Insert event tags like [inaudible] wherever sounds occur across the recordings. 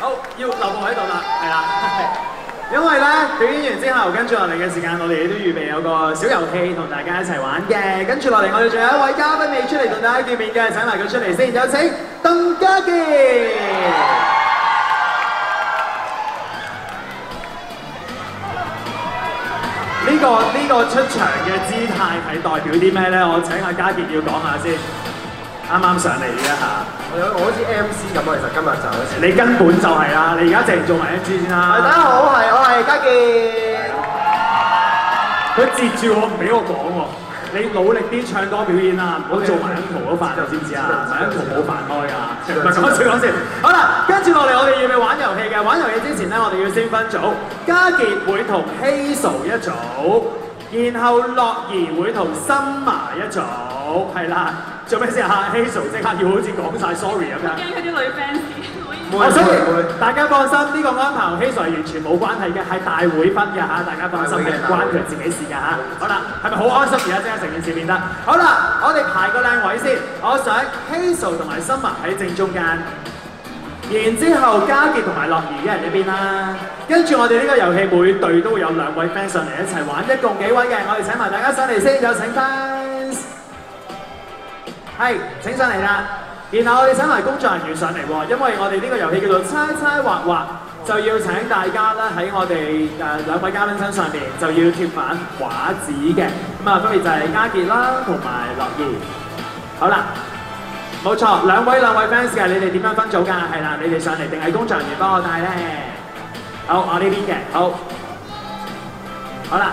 好，要留步喺度啦，係啦。[laughs] 因為咧表演完之後，跟住落嚟嘅時間，我哋都預備有個小遊戲同大家一齊玩嘅。跟住落嚟，我哋仲有一位嘉賓未出嚟同大家見面嘅，請埋佢出嚟先，有請鄧家傑。呢、個呢、個出場嘅姿態係代表啲咩咧？我請阿家傑要講下先。啱啱上嚟呢一下，我有我好似 MC 咁啊，其實今日就好似。你根本就係啦，你而家淨做埋 MC 先啦。大家好，我係我係嘉傑。佢截住我唔俾我講喎，你努力啲唱歌表演啦，唔好做埋 uncle 嗰飯，知唔知啊？[laughs] 埋 uncle 冇飯開啊，[laughs] 唔係 [laughs] 講笑講笑。好啦，跟住落嚟我哋要唔要玩遊戲嘅？玩遊戲之前咧，我哋要先分組，嘉傑會同 Hazel 一組，然後樂兒會同森麻一組，係啦。做咩先啊？Hazel 即刻要好似講晒 sorry 咁樣。驚佢啲女 fans 我所以大家放心，呢、個安排同 Hazel 係完全冇關係嘅，係大會分嘅嚇，大家放心係唔關佢自己事㗎嚇。好啦，係咪好安心而家即刻成件事變得？好啦，我哋排個靚位先，我想 Hazel 同埋森文喺正中間。然之後，嘉傑同埋樂兒一人一邊啦。跟住我哋呢個遊戲，每隊都會有兩位 fans 上嚟一齊玩，一共幾位嘅？我哋請埋大家上嚟先，有請 fans。係，請上嚟啦。然後我哋請埋工作人員上嚟喎，因為我哋呢個遊戲叫做猜猜畫畫，就要請大家咧喺我哋誒兩位嘉賓身上面就要貼反畫紙嘅。咁啊，分別就係嘉傑啦同埋樂兒。好啦。冇錯，兩位兩位 fans 嘅，你哋點樣分組㗎？係啦，你哋上嚟定係工作人員幫我帶咧？好，我呢邊嘅，好。好啦，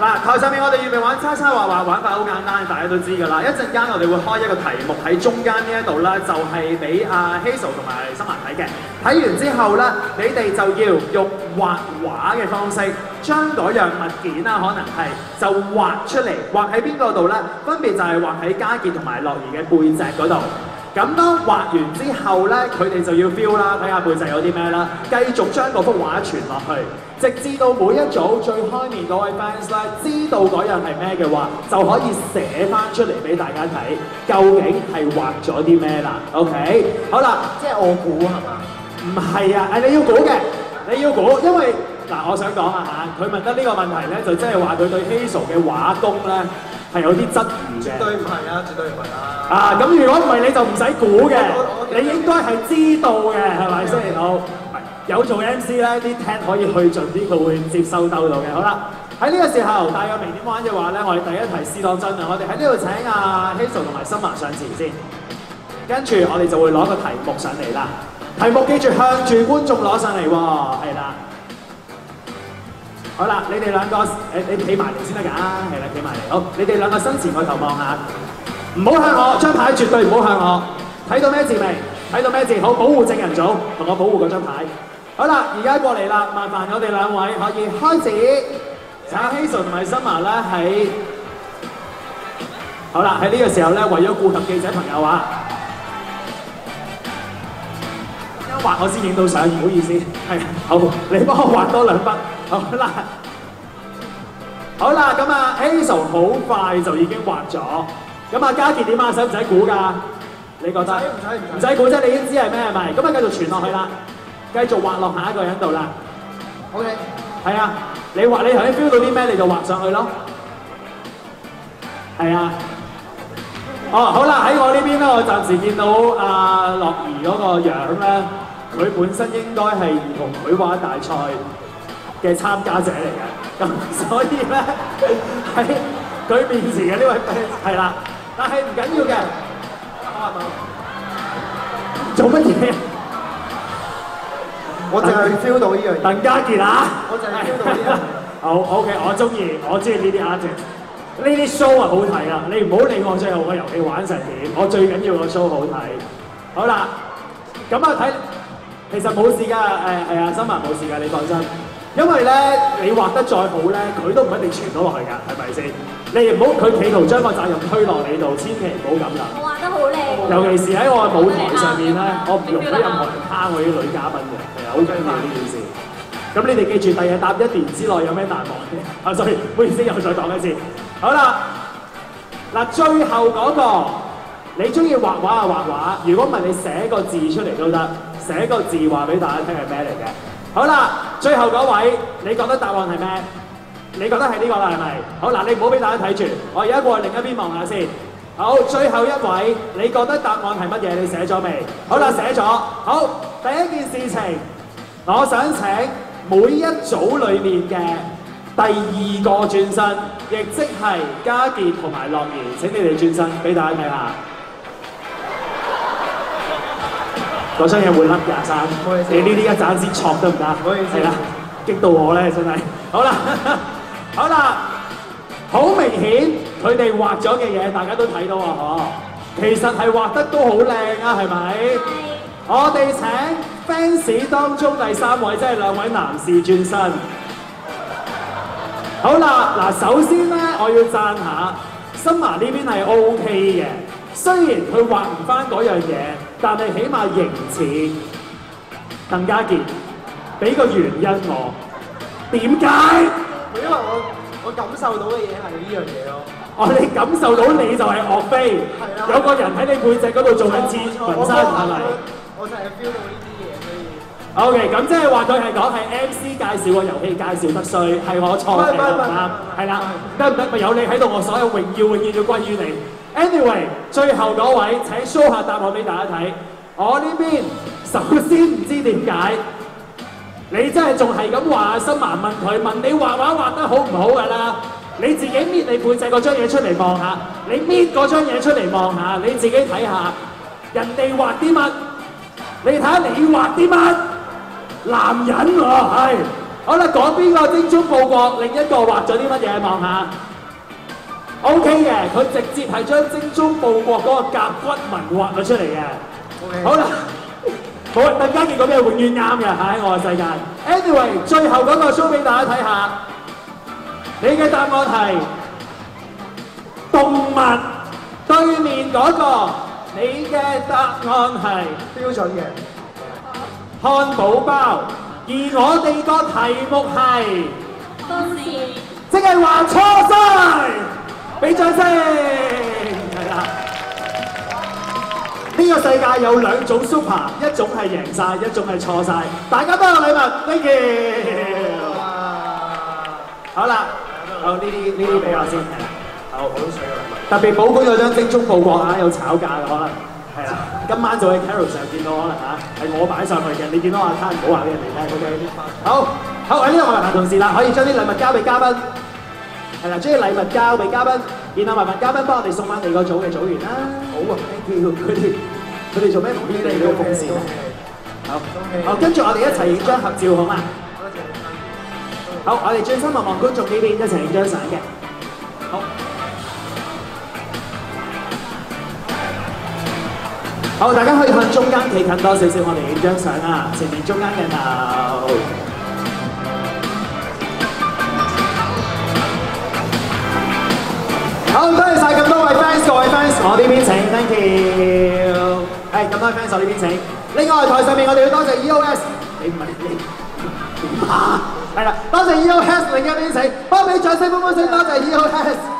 嗱，台上面我哋預備玩猜猜畫畫，玩法好簡單，大家都知㗎啦。一陣間我哋會開一個題目喺中間呢一度啦，就係俾阿 Hazel 同埋森麻睇嘅。睇完之後咧，你哋就要用畫畫嘅方式，將嗰樣物件啦，可能係就畫出嚟，畫喺邊個度咧？分別就係畫喺嘉傑同埋樂兒嘅背脊嗰度。咁當畫完之後咧，佢哋就要 feel 啦，睇下背脊有啲咩啦，繼續將嗰幅畫傳落去，直至到每一組最開面嗰位 fans 咧知道嗰樣係咩嘅話，就可以寫翻出嚟俾大家睇，究竟係畫咗啲咩啦？OK，好啦，即係我估係嘛？唔係啊，誒你要估嘅，你要估，因為嗱，我想講啊嚇，佢問得呢個問題咧，就即係話佢對 Hazel 嘅畫工咧係有啲質疑嘅。絕對唔係啊，絕對唔係啊。啊，咁如果唔係你就唔使估嘅你應該係知道嘅，係咪先？好，有做 MC 咧，啲 tag 可以去盡啲，佢會接收兜到嘅。好啦，喺呢個時候，大家明點玩嘅話咧，我哋第一題試當真啊！我哋喺呢度請阿 Hazel 同埋森華上前先，跟住我哋就會攞個題目上嚟啦。題目記住向住觀眾攞上嚟喎，係啦。好啦，你哋兩個誒，你企埋嚟先得㗎，係啦，企埋嚟。好，你哋兩個身前個頭望下。唔好向我，張牌絕對唔好向我。睇到咩字未？睇到咩字？好，保護證人組，同我保護嗰張牌。好啦，而家過嚟啦，麻煩我哋兩位可以開始。請 Hazel 同埋森麻咧喺，好啦，喺呢個時候咧，為咗顧及記者朋友啊，一畫我先影到相，唔好意思。係，好，你幫我畫多兩筆。好啦，好啦，咁啊，Hazel 好快就已經畫咗。咁啊，嘉傑點啊？使唔使估㗎？你覺得？唔使唔使唔唔使估啫，你已經知係咩係咪？咁啊，繼續傳落去啦，繼續畫落下一個人度啦。OK，係啊，你畫你頭先 feel 到啲咩，你就畫上去咯。係啊。哦，好啦，喺我呢邊咧，我暫時見到阿樂兒嗰個樣咧，佢本身應該係兒童繪畫大賽嘅參加者嚟嘅，咁 [laughs] 所以咧喺佢面前嘅呢位係啦，但係唔緊要嘅。做乜嘢？我淨係 feel 到呢樣嘢。鄧家傑啊！我淨係 feel 到呢樣嘢。[laughs] 好 OK，我中意，我中意呢啲 artist，呢啲 show 啊好睇啊！你唔好理我最後個遊戲玩成點，我最緊要個 show 好睇。好啦，咁啊睇，其實冇事㗎，誒係啊，森麻冇事㗎，你放心。因為咧，你畫得再好咧，佢都唔一定傳到落去㗎，係咪先？你唔好佢企圖將個責任推落你度，千祈唔好咁諗。我畫得好靚。尤其是喺我嘅舞台上面咧，我唔容許任何人蝦我啲女嘉賓嘅，好緊要呢件事。咁你哋記住，第日答一年之內有咩難忘嘅？啊，所以唔好意思，又再講一次。好啦，嗱，最後嗰、個，你中意畫畫啊畫畫，如果唔係你寫個字出嚟都得，寫個字話俾大家聽係咩嚟嘅。好啦，最後嗰位，你覺得答案係咩？你覺得係呢個啦，係咪？好嗱，你唔好俾大家睇住，我而家過去另一邊望下先。好，最後一位，你覺得答案係乜嘢？你寫咗未？好啦，寫咗。好，第一件事情，我想請每一組裡面嘅第二個轉身，亦即係嘉傑同埋樂兒，請你哋轉身俾大家睇下。嗰張嘢會甩廿三唔好意。思你呢啲一陣先錯得唔得？唔好意思係啦，激到我咧，真係。好啦，[laughs] 好啦。好明顯，佢哋畫咗嘅嘢大家都睇到啊！嗬，其實係畫得都好靚啊，係咪？我哋請 fans 當中第三位，即係兩位男士轉身。好啦，嗱，首先咧，我要讚下森華呢邊係 O K 嘅，雖然佢畫唔翻嗰樣嘢，但係起碼形似鄧家傑。俾個原因我，點解？因為我我感受到嘅嘢係呢樣嘢咯。哦，你感受到你就係岳飛，係啊有個人喺你背脊嗰度做緊刺冇錯紋身，係咪我就係 feel 到呢啲嘢，所以？OK，咁即係話佢係講係 MC 介紹個遊戲介紹得衰，係我錯嘅，唔係唔係唔係啱係啦，得唔得？咪有你喺度，我所有榮耀永遠要歸於你。Anyway，最後嗰位請 show 下答案俾大家睇。我呢邊首先唔知點解。你真係仲係咁話，新華問佢問你畫畫畫得好唔好㗎啦？你自己搣你背脊嗰張嘢出嚟望下，你搣嗰張嘢出嚟望下，你自己睇下，人哋畫啲乜？你睇下你畫啲乜？男人喎、係。好啦，嗰邊個精忠報國，另一個畫咗啲乜嘢？望下。O K 嘅，佢直接係將精忠報國嗰個甲骨文畫咗出嚟嘅。OK。好啦，好啊，鄧家傑嗰邊係永遠啱嘅喺我嘅世界。Anyway，最後嗰個 show 俾大家睇下，你嘅答案係動物，對面嗰、個，你嘅答案係標準嘅。漢堡包，而我哋個題目係。當時即係話錯晒，俾掌聲，係啦。呢個世界有兩種 super，一種係贏晒，一種係錯晒。大家都有禮物，thank you。好啦，好呢啲呢啲俾我先，特別寶貴嗰張精忠報國啊，有炒價嘅可能，係啦。[laughs] 今晚就喺 Carol 上見到可能嚇，係我擺上去嘅。你見到阿卡唔好話俾人哋聽，OK？好，好喺呢度我麻煩同事啦，可以將啲禮物交俾嘉賓。係啦，將啲禮物交俾嘉賓，然後麻煩嘉賓幫我哋送翻你個組嘅組員啦。好啊，thank you。佢哋佢哋做咩同呢啲呢個風扇啊？好，好，跟住我哋一齊影張合照好嘛？多謝你。好，我哋轉身望望觀眾呢邊，一齊影張相嘅。好，大家可以向中間企近多少少，我哋影張相啊！前面中間嘅頭。好，多謝晒咁多位 fans，各位 fans，我呢邊請，thank you。係咁多位 fans，我呢邊請。另外台上面我哋要多謝 EOS，你唔係你點啊？係啦，多謝 EOS 另一邊請，幫俾掌聲，幫幫聲，多謝 EOS。